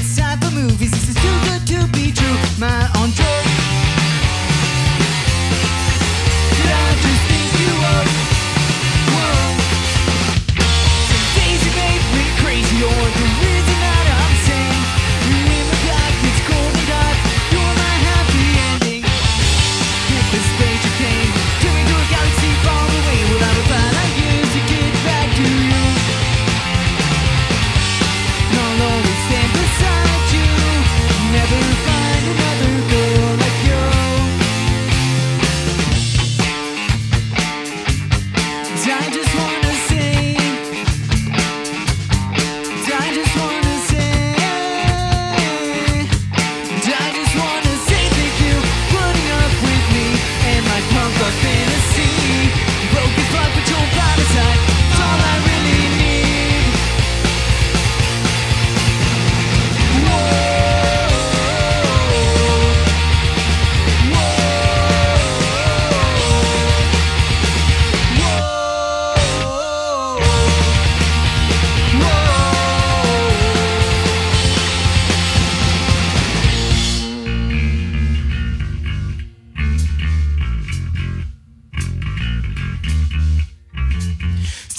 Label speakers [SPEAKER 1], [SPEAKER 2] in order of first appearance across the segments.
[SPEAKER 1] it's time for movies. This is too good to be true. My own.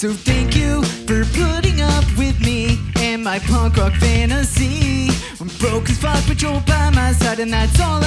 [SPEAKER 1] So thank you for putting up with me and my punk rock fantasy. I'm broke as fuck, but you're by my side, and that's all